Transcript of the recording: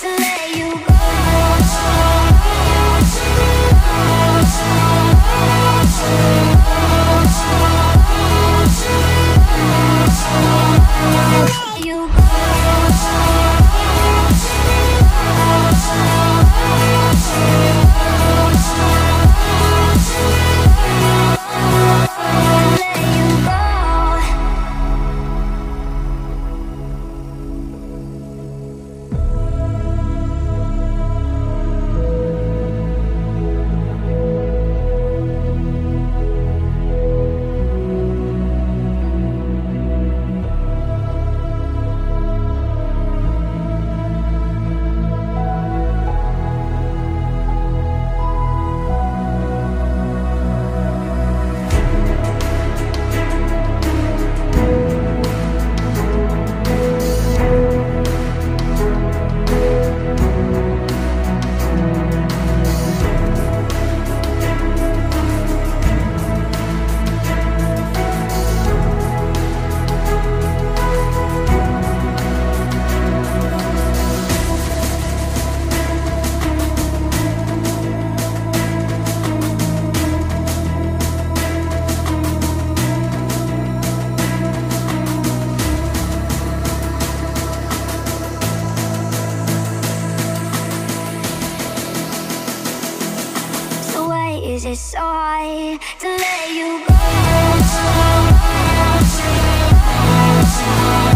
to let you go. Why is it so hard to let you go?